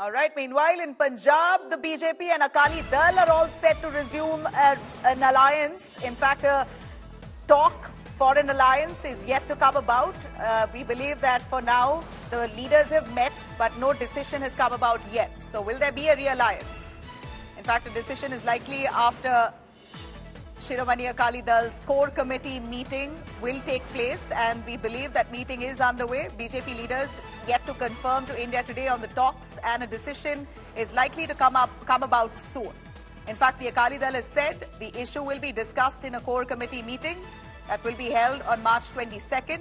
All right. Meanwhile, in Punjab, the BJP and Akali Dal are all set to resume a, an alliance. In fact, a talk for an alliance is yet to come about. Uh, we believe that for now, the leaders have met, but no decision has come about yet. So, will there be a realliance? In fact, a decision is likely after Shiromani Akali Dal's core committee meeting will take place, and we believe that meeting is underway. BJP leaders yet to confirm to India today on the talks, and a decision is likely to come up come about soon. In fact, the Akali Dal has said the issue will be discussed in a core committee meeting that will be held on March 22nd.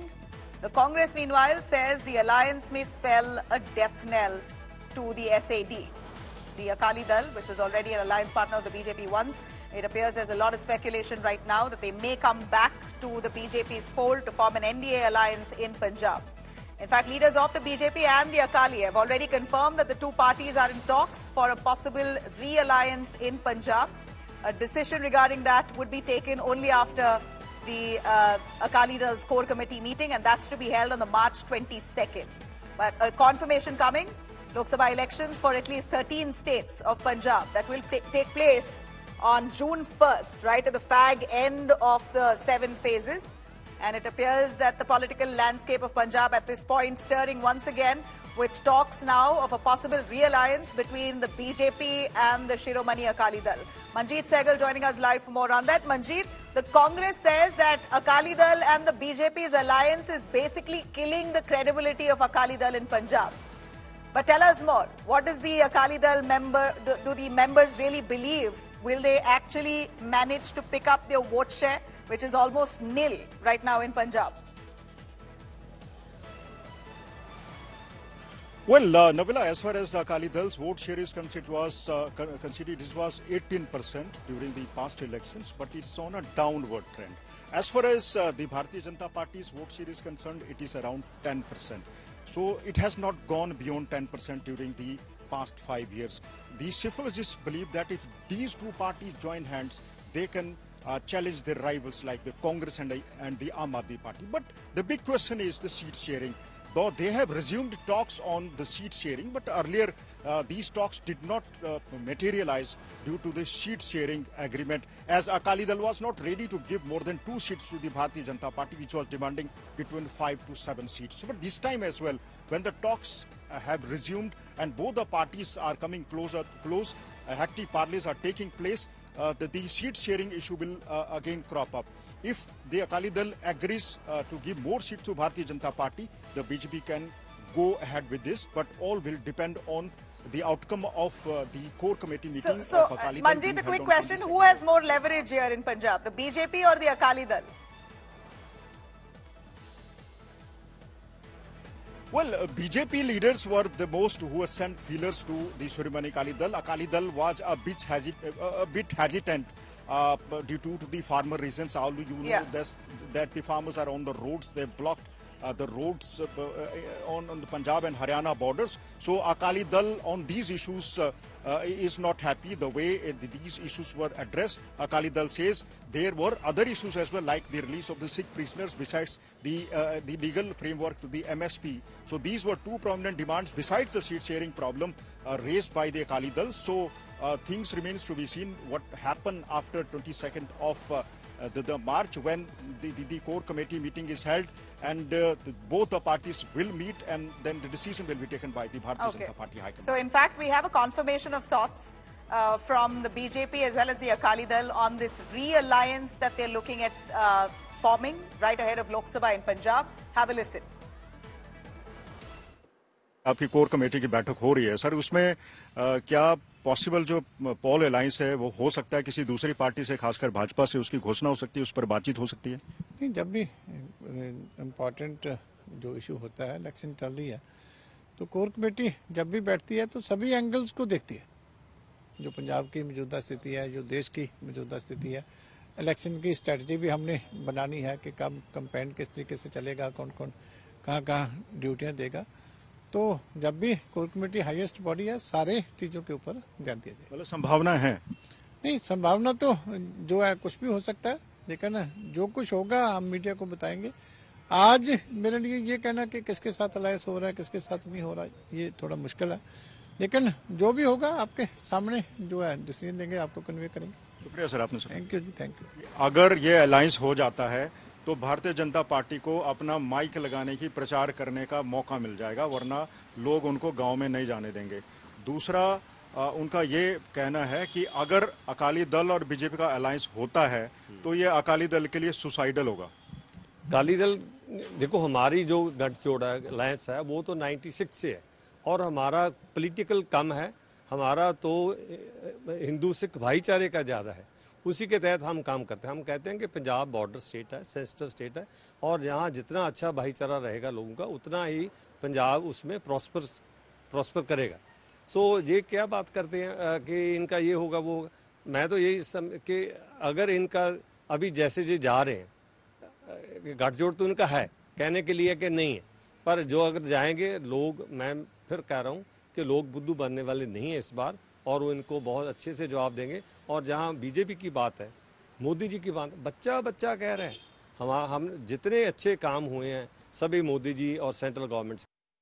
The Congress, meanwhile, says the alliance may spell a death knell to the SAD. The Akali Dal, which was already an alliance partner of the BJP once, it appears there's a lot of speculation right now that they may come back to the BJP's fold to form an NDA alliance in Punjab. In fact, leaders of the BJP and the Akali have already confirmed that the two parties are in talks for a possible re-alliance in Punjab. A decision regarding that would be taken only after the uh, Akali Dal's core committee meeting, and that's to be held on the March 22nd. But a confirmation coming, Lok Sabha elections for at least 13 states of Punjab that will take place on June 1st, right at the fag end of the seven phases. And it appears that the political landscape of Punjab at this point is stirring once again with talks now of a possible realliance between the BJP and the Shiromani Akali Dal. Manjeet Sehgal joining us live for more on that. Manjeet, the Congress says that Akali Dal and the BJP's alliance is basically killing the credibility of Akali Dal in Punjab. But tell us more. What does the Akali Dal member, do, do the members really believe Will they actually manage to pick up their vote share, which is almost nil right now in Punjab? Well, uh, Nabila, as far as Akali Dal's vote share is concerned, it was uh, considered it was 18% during the past elections, but it's on a downward trend. As far as uh, the Bharatiya Janata Party's vote share is concerned, it is around 10%. So it has not gone beyond 10% during the past five years. The psephologists believe that if these two parties join hands, they can uh, challenge their rivals like the Congress and, and the Aam Aadmi Party. But the big question is the seat sharing. Though they have resumed talks on the seat sharing, but earlier uh, these talks did not uh, materialize due to the seat sharing agreement as Akali Dal was not ready to give more than two seats to the Bharatiya Janata Party which was demanding between five to seven seats. But this time as well, when the talks uh, have resumed and both the parties are coming closer, close, uh, hectic parleys are taking place, uh, the, the, seat sharing issue will uh, again crop up. If the Akali Dal agrees uh, to give more seats to Bharatiya Janata Party, the BJP can go ahead with this, but all will depend on the outcome of uh, the core committee meeting so, so, of Akali Dal. Manjeet, the quick question, who has more leverage here in Punjab, the BJP or the Akali Dal? Well, uh, BJP leaders were the most who were sent feelers to the Shiromani Akali Dal. Akali Dal was a bit, hesi uh, a bit hesitant uh, due to, to, the farmer reasons. All you know yeah. that the farmers are on the roads. They blocked uh, the roads uh, uh, on, on, the Punjab and Haryana borders. So Akali Dal on these issues uh, is not happy the way these issues were addressed. Akali Dal says there were other issues as well like the release of the Sikh prisoners besides the, the legal framework to the MSP. So these were two prominent demands besides the seat sharing problem raised by the Akali Dal. So things remains to be seen what happened after 22nd of uh, the, the, March when the, the, the, core committee meeting is held and uh, the, both the parties will meet and then the decision will be taken by the Bharatiya okay. Janata Party High Command. So in fact, we have a confirmation of sorts uh, from the BJP as well as the Akali Dal on this re-alliance that they're looking at uh, forming right ahead of Lok Sabha in Punjab. Have a listen. आपकी core committee की बैठक हो रही है। Sir उसमें आ, क्या possible जो Paul alliance है वो हो सकता है किसी दूसरी पार्टी से खासकर भाजपा से उसकी घोषणा हो सकती है उस पर बातचीत हो सकती है? नहीं जब भी इम्पोर्टेंट जो इशू होता है इलेक्शन चल रही है तो कोर कमेटी जब भी बैठती है तो सभी एंगल्स को देखती है। जो पंजाब की मौजूदा स्थिति है जो देश की मौजूदा स्थिति है इलेक्शन की स्ट्रेटजी भी हमने बनानी है कि कब कंपेन किस तरीके से चलेगा कौन कौन कहाँ कहाँ ड्यूटियाँ देगा। तो जब भी कोर कमेटी हाईएस्ट बॉडी है सारे चीज़ों के ऊपर ध्यान दिया जाए। मतलब संभावना है? नहीं संभावना तो जो है कुछ भी हो सकता है लेकिन जो कुछ होगा हम मीडिया को बताएँगे। आज मेरे लिए ये कहना कि किसके साथ अलायंस हो रहा है किसके साथ नहीं हो रहा है ये थोड़ा मुश्किल है। लेकिन जो भी होगा आपके सामने जो है डिसीज़न देंगे आपको कन्वे करेंगे। शुक्रिया सर आपने thank you ji thank you अगर ये अलायंस हो जाता है तो भारतीय जनता पार्टी को अपना माइक लगाने की प्रचार करने का मौका मिल जाएगा वरना लोग उनको गाँव में नहीं जाने देंगे। दूसरा अ, उनका ये कहना है कि अगर अकाली दल और बीजेपी का अलायंस होता है तो ये अकाली दल के लिए सुसाइडल होगा। अकाली दल देखो हमारी जो गठजोड़ अलायंस है वो तो 96 से है और हमारा पॉलिटिकल कम है। हमारा तो हिंदू सिख भाईचारे का ज़्यादा है। उसी के तहत हम काम करते हैं। हम कहते हैं कि पंजाब बॉर्डर स्टेट है सेंसिटिव स्टेट है और जहाँ जितना अच्छा भाईचारा रहेगा लोगों का उतना ही पंजाब उसमें प्रॉस्पर प्रॉस्पर करेगा। सो so, ये क्या बात करते हैं कि इनका ये होगा वो होगा? मैं तो यही सम कि अगर इनका अभी जैसे ये जा रहे हैं गठजोड़ तो इनका है कहने के लिए कि नहीं है। पर जो अगर जाएँगे लोग मैं फिर कह रहा हूँ कि लोग बुद्धू बनने वाले नहीं है इस बार, और वो इनको बहुत अच्छे से जवाब देंगे। और जहाँ बीजेपी की बात है, मोदी जी की बात बच्चा बच्चा कह रहे हैं। हम हम जितने अच्छे काम हुए हैं, सभी मोदी जी और सेंट्रल गवर्नमेंट